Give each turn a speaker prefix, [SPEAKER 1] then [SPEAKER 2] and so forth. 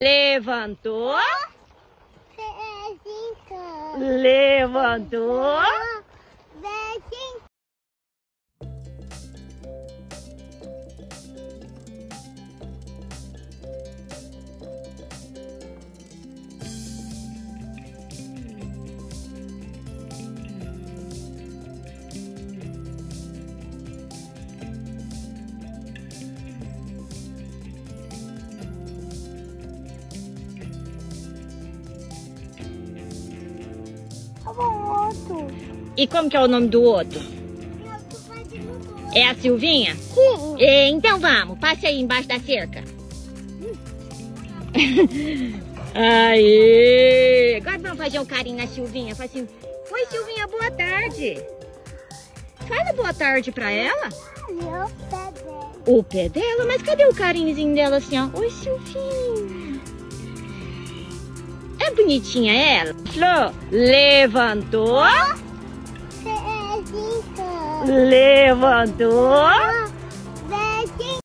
[SPEAKER 1] Levantou.
[SPEAKER 2] Cinco.
[SPEAKER 1] Levantou.
[SPEAKER 2] Outro.
[SPEAKER 1] E como que é o nome do outro? É a Silvinha?
[SPEAKER 2] Sim.
[SPEAKER 1] É, então vamos, passe aí embaixo da cerca. Aê! Agora vamos fazer um carinho na Silvinha. Assim, Oi Silvinha, boa tarde. Fala boa tarde pra ela.
[SPEAKER 2] Meu pé dela.
[SPEAKER 1] O pé dela? Mas cadê o carinhozinho dela assim, ó? Oi Silvinha. É bonitinha ela? Flor, levantou.
[SPEAKER 2] Cinco.
[SPEAKER 1] Levantou.